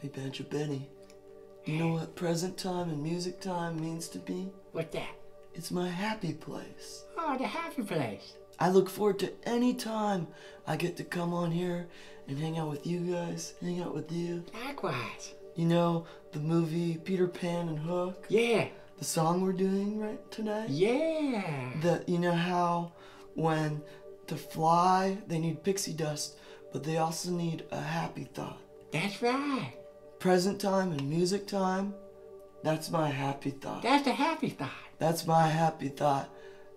Hey, Banjo Benny. You know what present time and music time means to me? What's that? It's my happy place. Oh, the happy place. I look forward to any time I get to come on here and hang out with you guys, hang out with you. Likewise. You know, the movie Peter Pan and Hook, Yeah. the song we're doing right tonight? Yeah. The, you know how when to fly, they need pixie dust, but they also need a happy thought. That's right. Present time and music time, that's my happy thought. That's the happy thought. That's my happy thought.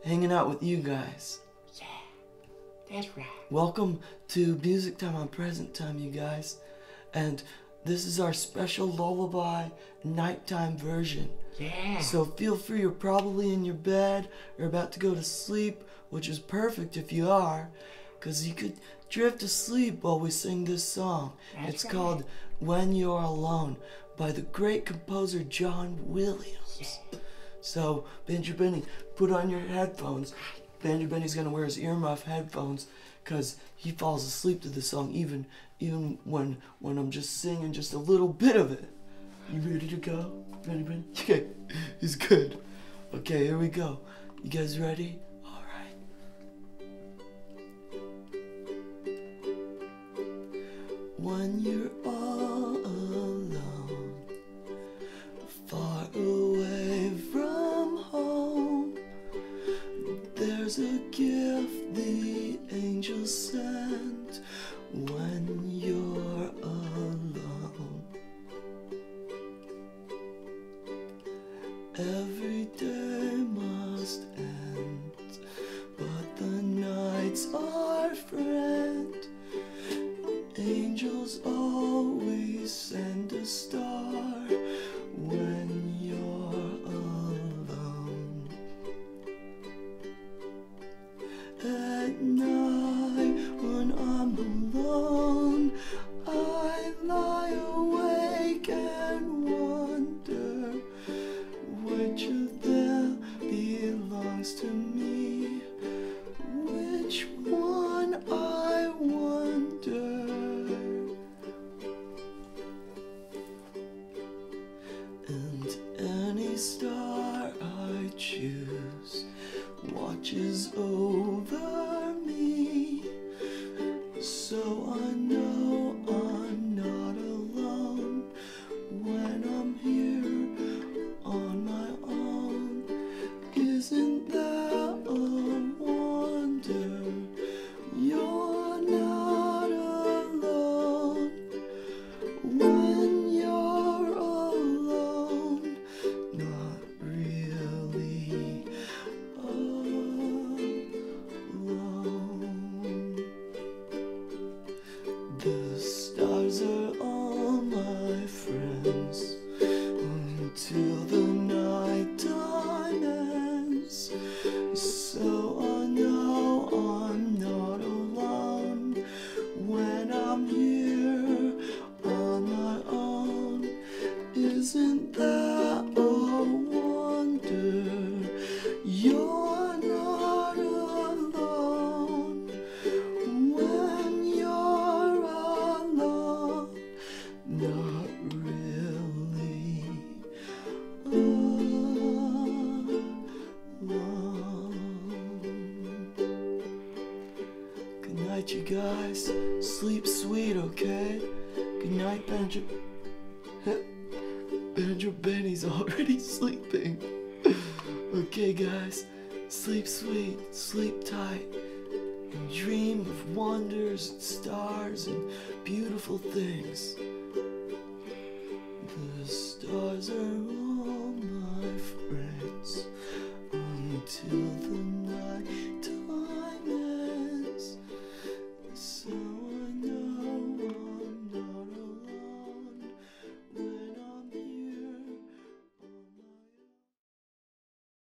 Hanging out with you guys. Yeah. That's right. Welcome to Music Time on Present Time, you guys. And this is our special lullaby nighttime version. Yeah. So feel free, you're probably in your bed or about to go to sleep, which is perfect if you are, because you could drift asleep while we sing this song. That's it's right. called When You're Alone by the great composer John Williams. So, Banjo Benny, put on your headphones. Banjo Benny's gonna wear his earmuff headphones because he falls asleep to the song even even when when I'm just singing just a little bit of it. You ready to go? Ready, Benny? Okay, he's good. Okay, here we go. You guys ready? When you're all choose watches night, you guys. Sleep sweet, okay? Good night, Banjo. Banjo Benny's already sleeping. okay, guys. Sleep sweet, sleep tight, and dream of wonders and stars and beautiful things.